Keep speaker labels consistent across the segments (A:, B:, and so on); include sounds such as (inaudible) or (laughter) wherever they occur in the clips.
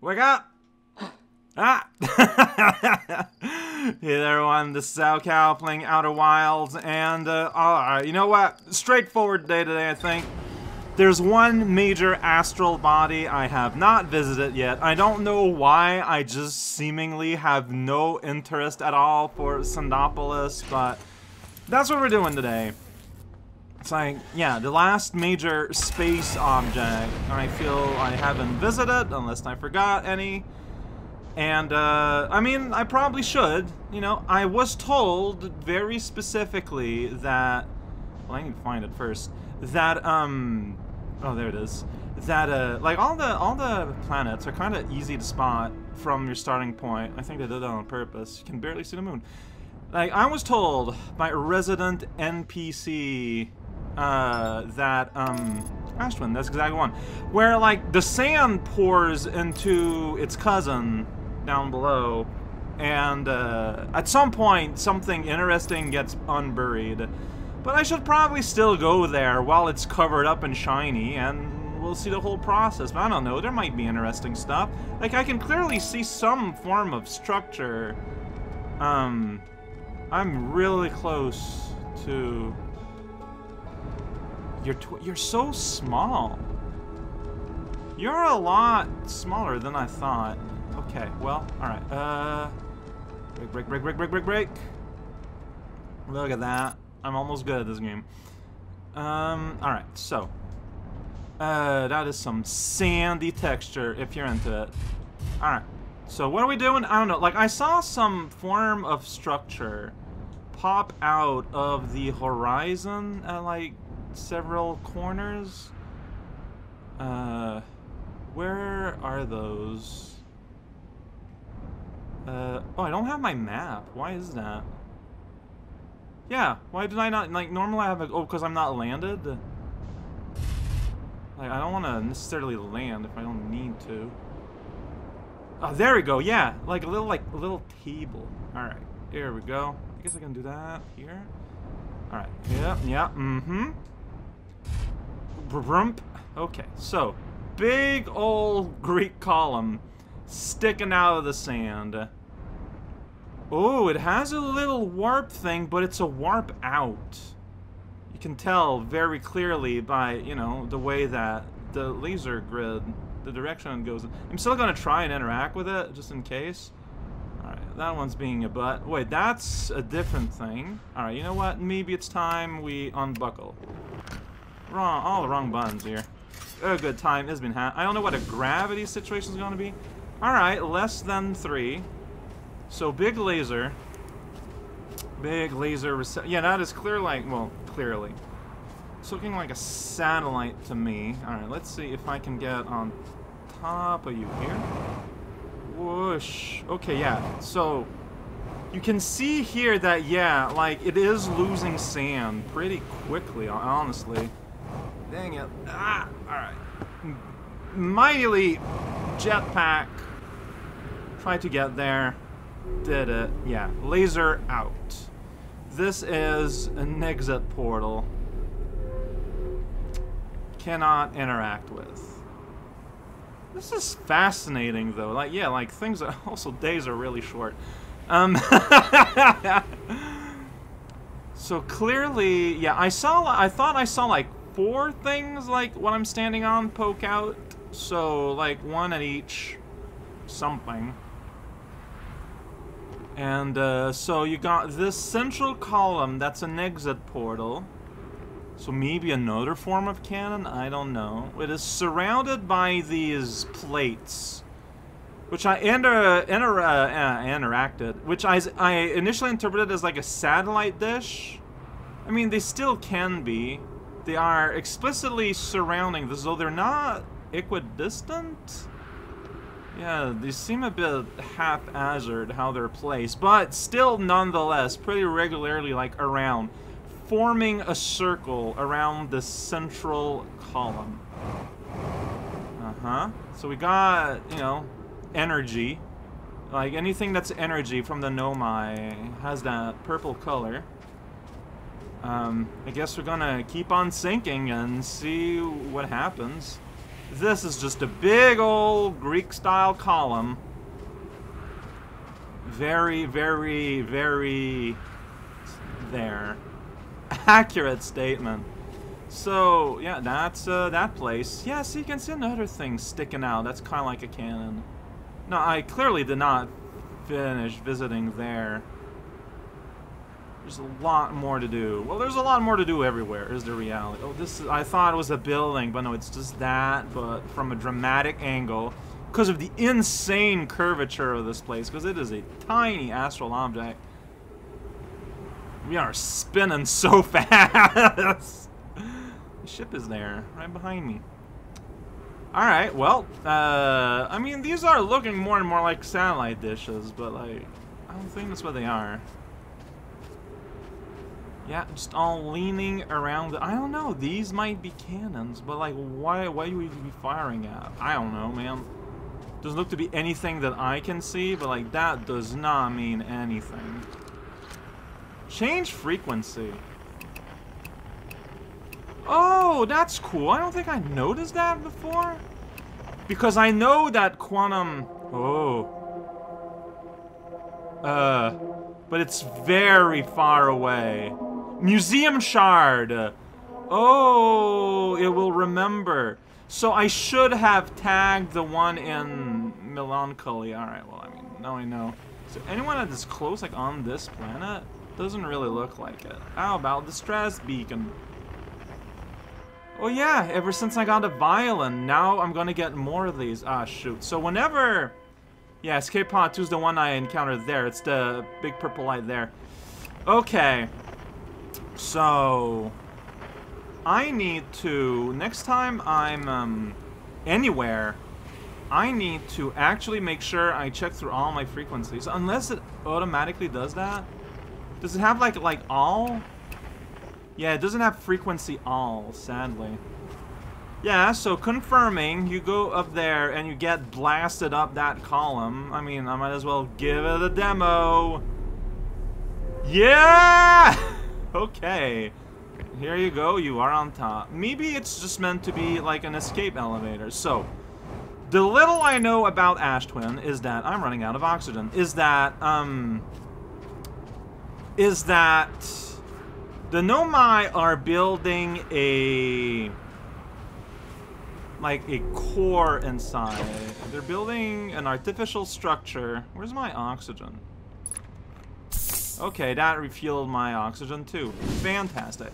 A: Wake up! (gasps) Ah! (laughs) hey there, everyone. This is raocow playing Outer Wilds, and uh, you know what? Straightforward day today, I think. There's one major astral body I have not visited yet. I don't know why. I just seemingly have no interest at all for Sandopolis, but that's what we're doing today. It's like, yeah, the last major space object I feel I haven't visited, unless I forgot any. And, uh, I mean, I probably should. You know, I was told very specifically that... Well, I need to find it first. That, um... Oh, there it is. That, uh, like, all the, all the planets are kind of easy to spot from your starting point. I think they did that on purpose. You can barely see the moon. Like, I was told by a resident NPC uh, that, um, Ash Twin, that's exactly one, where, like, the sand pours into its cousin down below, and, uh, at some point, something interesting gets unburied. But I should probably still go there while it's covered up and shiny, and we'll see the whole process. But I don't know, there might be interesting stuff. Like, I can clearly see some form of structure. Um, I'm really close to you're you're so small. You're a lot smaller than I thought. Okay, well, alright. Uh, break, break, break, break, break, break, break. Look at that. I'm almost good at this game. Um, alright, so. Uh, that is some sandy texture, if you're into it. Alright, so what are we doing? I don't know. Like, I saw some form of structure pop out of the horizon at, like, several corners. Uh, where are those? Uh, oh, I don't have my map. Why is that? Yeah, why did I not, like, normally I have a, oh, because I'm not landed? Like, I don't want to necessarily land if I don't need to. Oh, there we go, yeah, like a little, like, a little table. Alright, here we go. I guess I can do that here. Alright, yeah, yeah, mm-hmm. Brump. Okay, so big old Greek column sticking out of the sand. Oh, it has a little warp thing, but it's a warp out. You can tell very clearly by, you know, the way that the laser grid, the direction goes. I'm still going to try and interact with it, just in case. Alright, that one's being a butt. Wait, that's a different thing. Alright, you know what? Maybe it's time we unbuckle. Wrong, all the wrong buttons here. A good time has been had. I don't know what a gravity situation is going to be. Alright, less than three. So, big laser. Big laser. Yeah, that is clear like, well, clearly. It's looking like a satellite to me. Alright, let's see if I can get on top of you here. Whoosh. Okay, yeah. So, you can see here that, yeah, like, it is losing sand pretty quickly, honestly. Dang it. Ah! Alright. Mightily jetpack. Tried to get there. Did it. Yeah. Laser out. This is an exit portal. Cannot interact with. This is fascinating, though. Like, yeah, like, things are... (laughs) Also, days are really short. Um... (laughs) so, clearly... Yeah, I saw... I thought I saw, like, four things, like, what I'm standing on poke out. So, like, one at each something. And, uh, so you got this central column, that's an exit portal. So maybe another form of cannon? I don't know. It is surrounded by these plates. Which I inter, inter uh, uh, interacted, which I, I initially interpreted as like a satellite dish. I mean, they still can be. They are explicitly surrounding this, though they're not equidistant. Yeah, they seem a bit haphazard how they're placed, but still nonetheless pretty regularly like around, forming a circle around the central column. Uh-huh. So we got, you know, energy. Like anything that's energy from the Nomai has that purple color. Um, I guess we're gonna keep on sinking and see what happens. This is just a big old Greek-style column. Very, very, very... there. (laughs) Accurate statement. So, yeah, that's uh, that place. Yeah, so you can see another thing sticking out. That's kind of like a cannon. No, I clearly did not finish visiting there. There's a lot more to do. Well, there's a lot more to do everywhere, is the reality. Oh, this is, I thought it was a building, but no, it's just that, but from a dramatic angle. Because of the insane curvature of this place, because it is a tiny astral object. We are spinning (laughs) so fast the ship is there, right behind me. Alright, well, uh, I mean, these are looking more and more like satellite dishes, but, like, I don't think that's what they are. Yeah, just all leaning around. I don't know, these might be cannons, but, like, why, why would you be firing at? I don't know, man. Doesn't look to be anything that I can see, but, like, that does not mean anything. Change frequency. Oh, that's cool. I don't think I noticed that before. Because I know that quantum... Oh. Uh, but it's very far away. Museum shard. Oh, it will remember. So I should have tagged the one in Melancholy. Alright, well, I mean, now I know. So anyone that is close, like, on this planet? Doesn't really look like it. How about the stress beacon? Oh yeah, ever since I got a violin, now I'm gonna get more of these. Ah, shoot. So whenever... Yeah, Escape Pod 2 is the one I encountered there. It's the big purple light there. Okay. So... I need to... Next time I'm, um, anywhere, I need to actually make sure I check through all my frequencies. Unless it automatically does that. Does it have, like, like all? Yeah, it doesn't have frequency all, sadly. Yeah, so confirming, you go up there and you get blasted up that column. I mean, I might as well give it a demo. Yeah! (laughs) okay. Here you go, you are on top. Maybe it's just meant to be like an escape elevator. So, the little I know about Ash Twin is that I'm running out of oxygen. Is that, um... Is that the Nomai are building a like a core inside. They're building an artificial structure. Where's my oxygen? Okay, that refueled my oxygen too. Fantastic.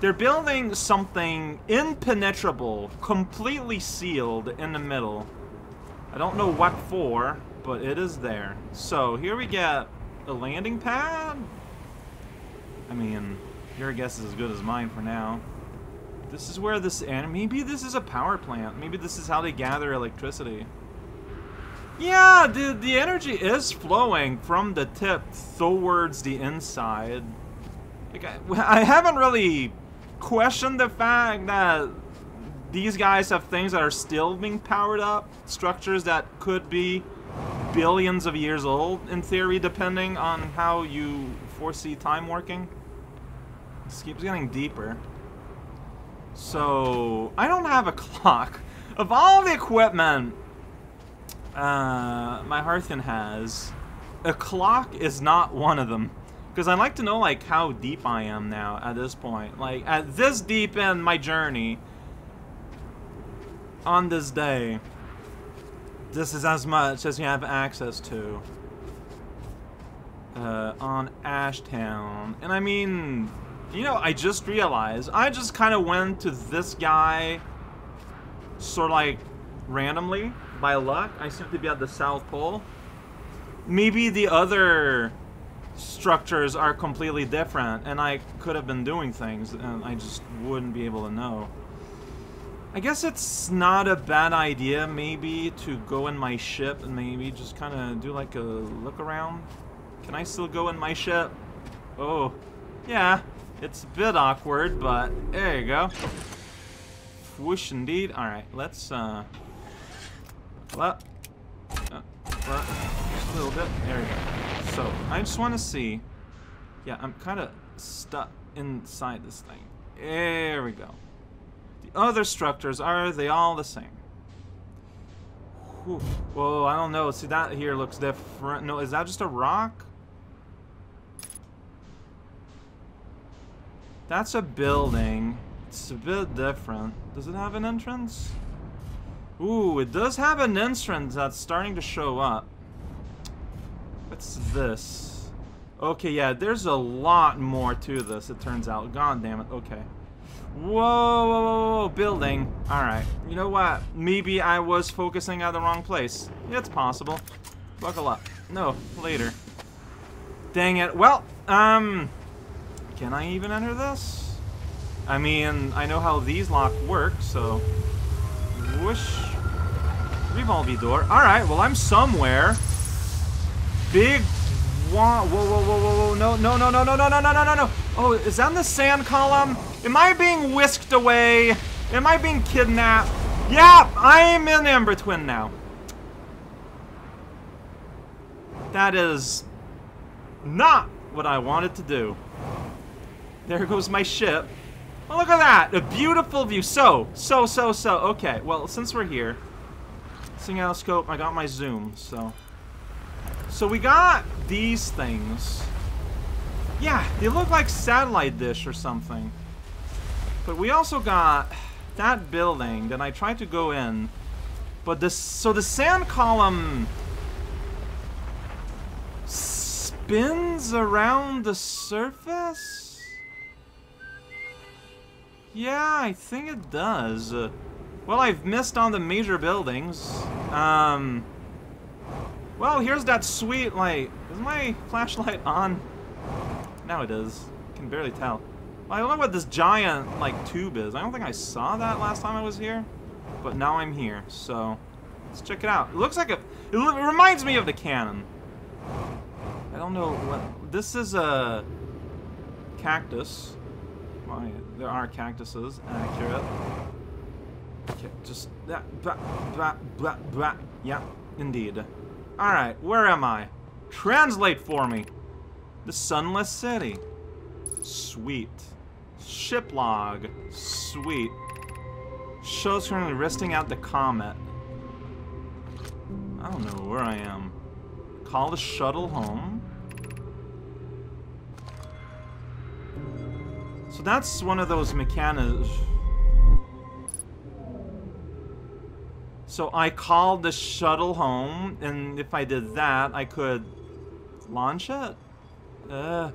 A: They're building something impenetrable, completely sealed in the middle. I don't know what for, but it is there. So, here we get a landing pad? I mean, your guess is as good as mine for now. This is where this... And maybe this is a power plant. Maybe this is how they gather electricity. Yeah, the, the energy is flowing from the tip towards the inside. Like, I, I haven't really questioned the fact that these guys have things that are still being powered up. Structures that could be billions of years old, in theory, depending on how you foresee time working. This keeps getting deeper. So, I don't have a (laughs) clock. Of all the equipment uh, my Hearthian has, a clock is not one of them. Because I'd like to know, like, how deep I am now at this point. Like, at this deep in my journey, on this day, this is as much as you have access to uh, on Ash Twin. And I mean, you know, I just realized, I just kind of went to this guy sort of like randomly, by luck. I seem to be at the South Pole. Maybe the other structures are completely different, and I could have been doing things, and I just wouldn't be able to know. I guess it's not a bad idea, maybe, to go in my ship and maybe just kind of do like a look around. Can I still go in my ship? Oh, yeah. It's a bit awkward, but there you go. Whoosh indeed. Alright, let's, uh... Well, uh, just a little bit. There we go. So, I just want to see... Yeah, I'm kind of stuck inside this thing. There we go. The other structures, are they all the same? Whew. Whoa, I don't know. See, that here looks different. No, is that just a rock? That's a building. It's a bit different. Does it have an entrance? Ooh, it does have an entrance that's starting to show up. What's this? Okay, yeah, there's a lot more to this, it turns out. God damn it, okay. Whoa, whoa, whoa, whoa, building. Alright, you know what? Maybe I was focusing at the wrong place. It's possible. Buckle up. No, later. Dang it. Well, um... Can I even enter this? I mean, I know how these lock work, so... Whoosh. Revolvy door. Alright, well, I'm somewhere. Big... Whoa, whoa, whoa, whoa, whoa, no, no, no, no, no, no, no, no, no, no. Oh, is that the sand column? Am I being whisked away? Am I being kidnapped? Yeah, I'm in Ember Twin now. That is not what I wanted to do. There goes my ship. Oh, look at that! A beautiful view. So, so, so, so. Okay, well, since we're here, out scope, I got my zoom, so. So we got these things. Yeah, they look like satellite dish or something. But we also got that building that I tried to go in. But this, so the sand column spins around the surface? Yeah, I think it does. Uh, well, I've missed on the major buildings. Um, well, here's that sweet light. Is my flashlight on? Now it is. I can barely tell. Well, I don't know what this giant, like, tube is. I don't think I saw that last time I was here. But now I'm here, so... Let's check it out. It looks like a... It, it reminds me of the cannon. I don't know what... This is a... Cactus. Why, there are cactuses. Accurate. Okay, just... That, blah, blah, blah, blah. Yeah, indeed. Alright, where am I? Translate for me. The Sunless City. Sweet. Ship log. Sweet. Shows currently resting out the comet. I don't know where I am. Call the shuttle home. That's one of those mechanics. So I called the shuttle home, and if I did that, I could launch it? Uh,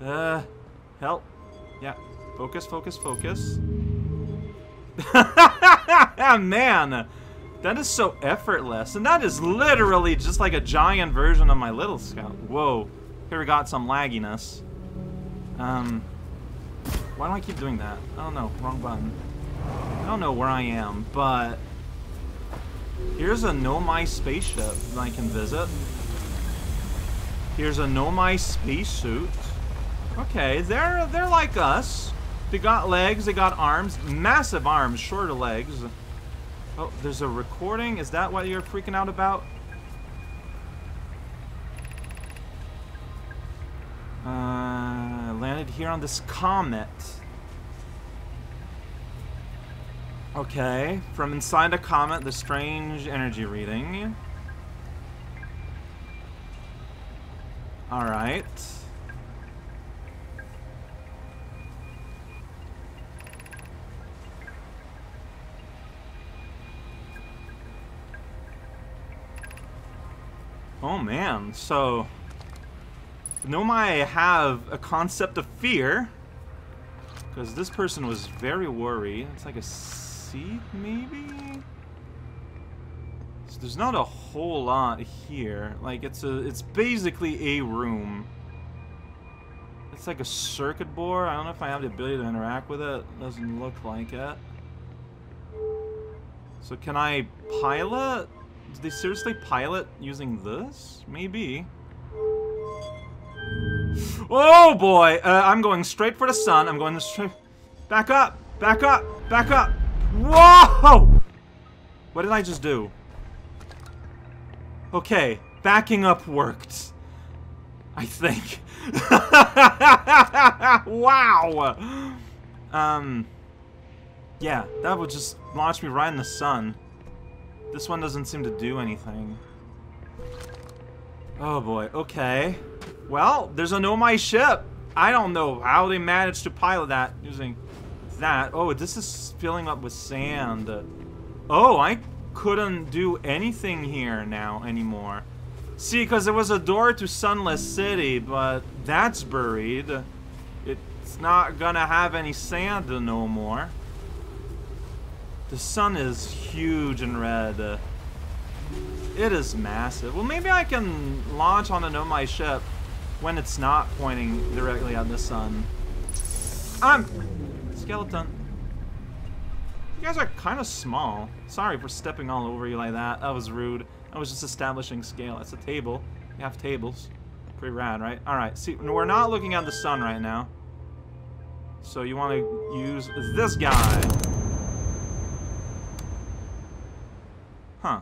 A: uh, help. Yeah, focus, focus, focus. (laughs) Man, that is so effortless. And that is literally just like a giant version of my little scout. Whoa, here we got some lagginess. Um, why do I keep doing that? I don't know, wrong button. I don't know where I am, but Here's a Nomai spaceship that I can visit. Here's a Nomai spacesuit. Okay, they're they're like us. They got legs, they got arms, massive arms, shorter legs. Oh, there's a recording. Is that what you're freaking out about? Uh, here on this comet. Okay, from inside a comet, the strange energy reading. Alright. Oh man, so... Nomai have a concept of fear. Because this person was very worried. It's like a seat, maybe? So there's not a whole lot here. Like, it's a, it's basically a room. It's like a circuit board. I don't know if I have the ability to interact with it. Doesn't look like it. So can I pilot? Did they seriously pilot using this? Maybe. Oh boy! Uh, I'm going straight for the sun. I'm going to straight... Back up! Back up! Back up! Whoa! What did I just do? Okay, backing up worked. I think. (laughs) wow! Um, yeah, that would just launch me right in the sun. This one doesn't seem to do anything. Oh boy, okay. Well, there's a Nomai ship. I don't know how they managed to pilot that using that. Oh, this is filling up with sand. Oh, I couldn't do anything here now anymore. See, because there was a door to Sunless City, but that's buried. It's not gonna have any sand no more. The sun is huge and red. It is massive. Well, maybe I can launch on a Nomai ship when it's not pointing directly at the sun. I'm... Skeleton. You guys are kind of small. Sorry for stepping all over you like that. That was rude. I was just establishing scale. It's a table. You have tables. Pretty rad, right? Alright, see, we're not looking at the sun right now. So you want to use this guy. Huh.